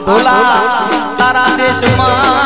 ઢોલા તારા દેશમાં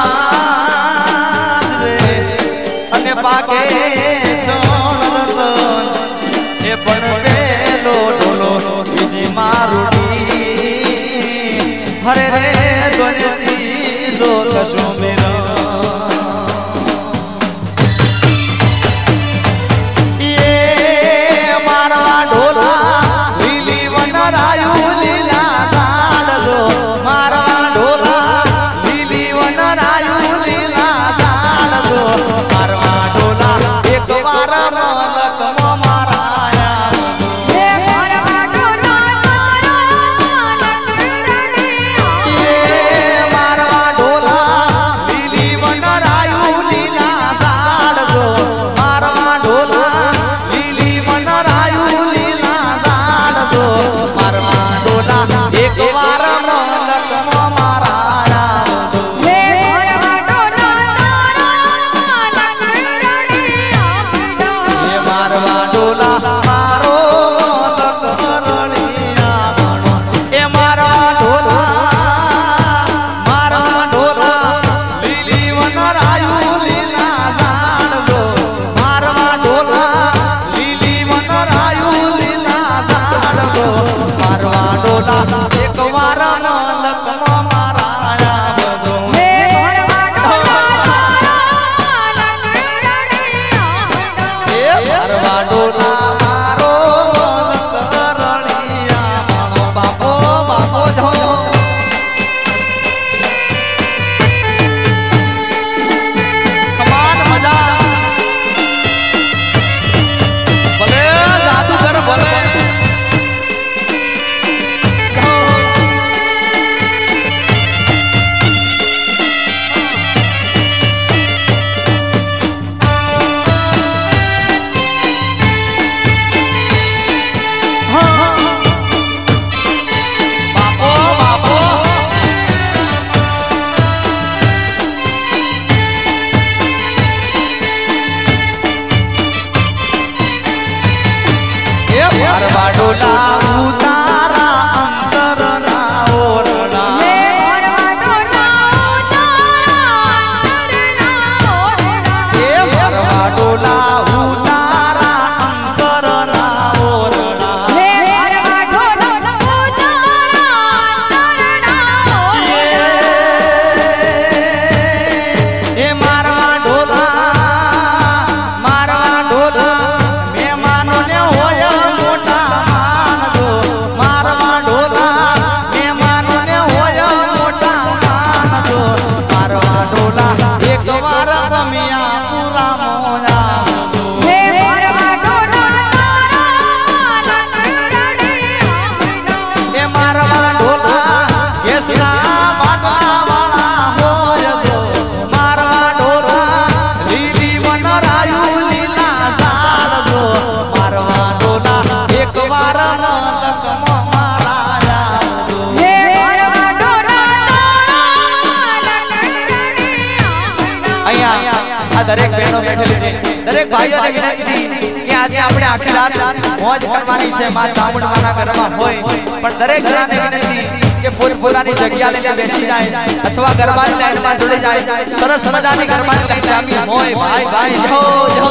ભાઈઓને વિનંતી કે આજે આપણે આખી રાત મોજ કરવાની છે, માં ચામુંડવાના ઘરમાં હોય. પણ દરેક જણાને વિનંતી કે પોતપોતાની જગ્યા લઈને બેસી જાય અથવા ઘરમાં લાઈનમાં જોડે જાય. સરસ મજાની ઘરમાં લાઈન લાંબી હોય. ભાઈ ભાઈ જો જો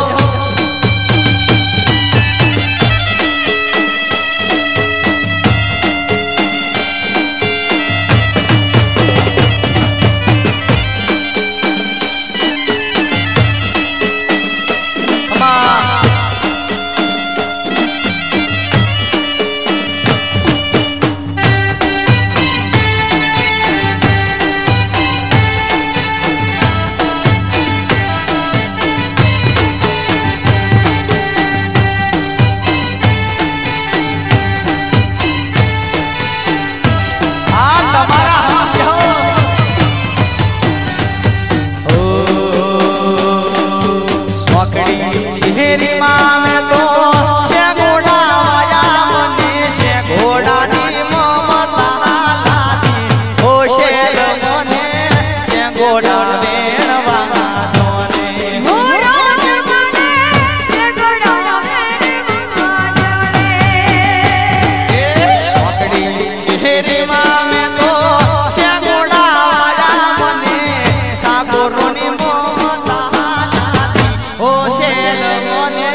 Good.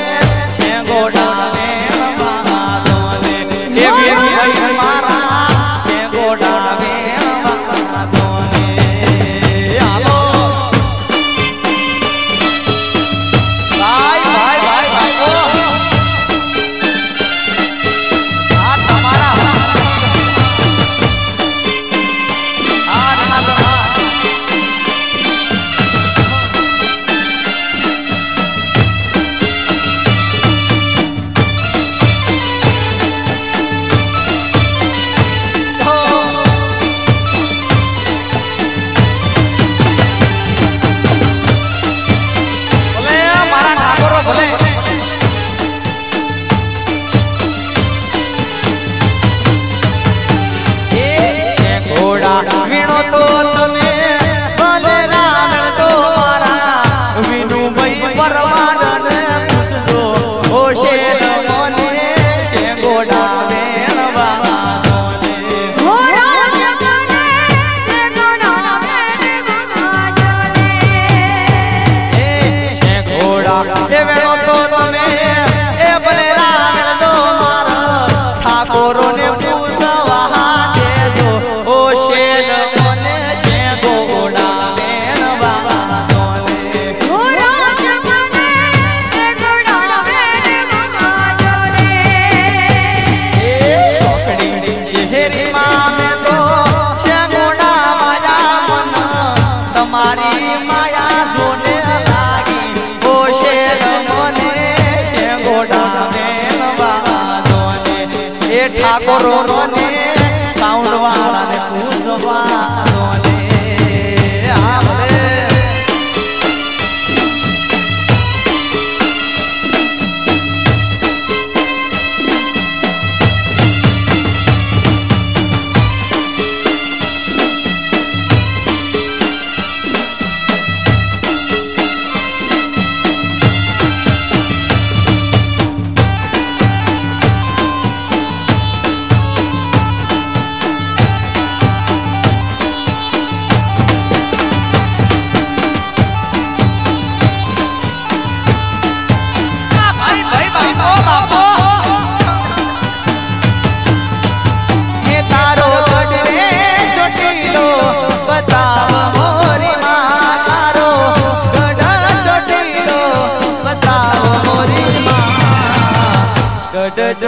ろろ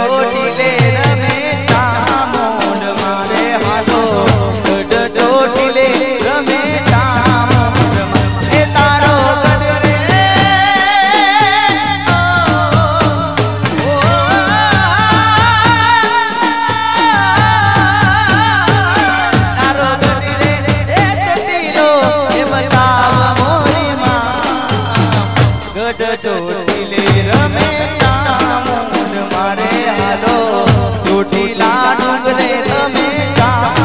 ચોટીલે રમે ચામોડ, મારે હાલો ગઢ ચોટીલે રમે ચામોડ, મારે તારો તારો ગઢ રે રે ચોટીલો, એ બતાવ રમે મારે હાલો ચોટીલા ડુંગરે તમે ચા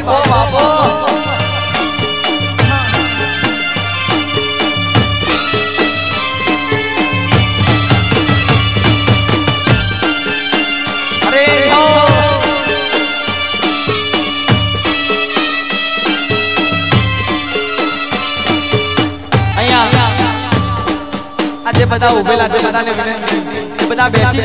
બાપો બાપો. જે બધા ઉભેલા છે બધાને વિનંતી બધા બેસી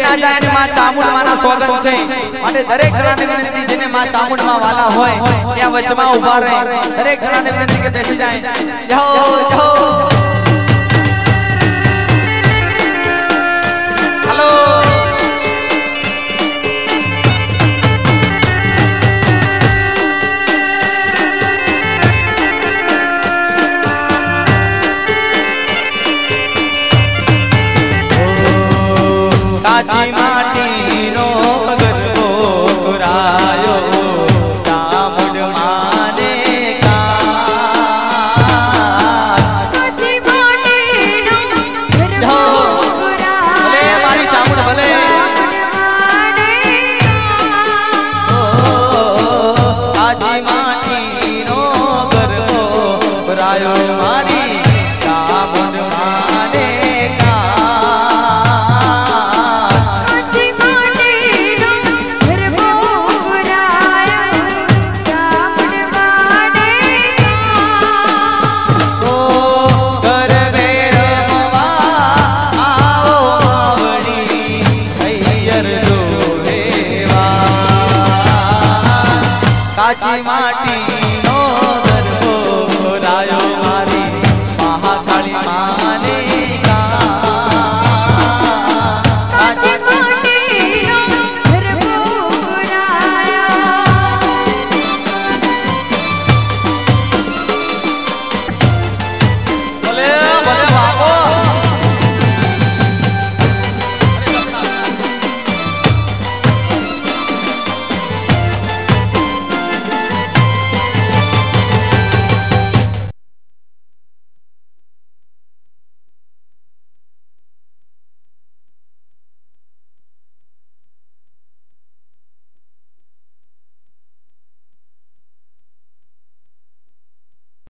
ના જાય એની માં સ્વાગત છે. માટે દરેક જણાને વિનંતી જેને માં ચામુંડમાં વાલા હોય, ત્યાં વચમાં ઊભા રહે. દરેક જણાને વિનંતી કે બેસી જાય. જય જય